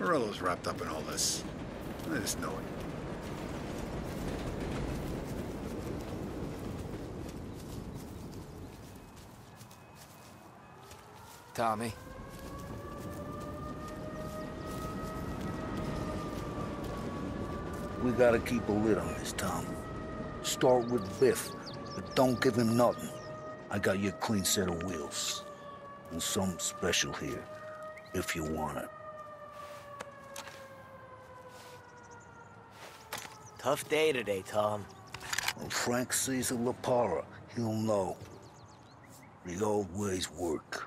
Morello's wrapped up in all this. I just know it. Tommy. We gotta keep a lid on this, Tom. Start with Biff, but don't give him nothing. I got you a clean set of wheels. And something special here, if you want it. Tough day today, Tom. When Frank sees a Lapara, he'll know. The old ways work.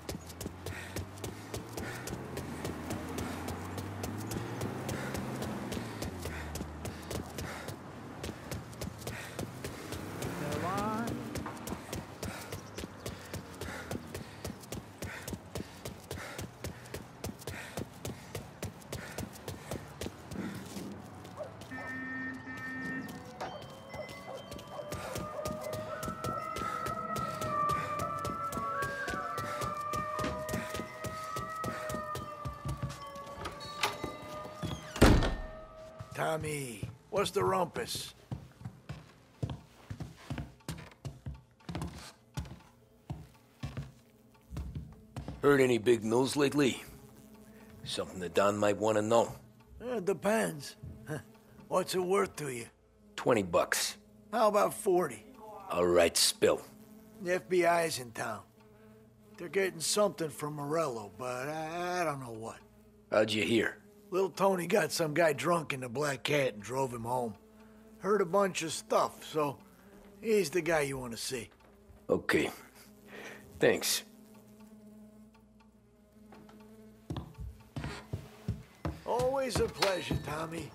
Tommy, what's the rumpus? Heard any big news lately? Something that Don might want to know. Eh, It depends. What's it worth to you? 20 bucks. How about 40? All right, spill. The FBI's in town. They're getting something from Morello, but I, I don't know what. How'd you hear? Little Tony got some guy drunk in the Black Cat and drove him home. Heard a bunch of stuff, so he's the guy you want to see. Okay. Thanks. Always a pleasure, Tommy.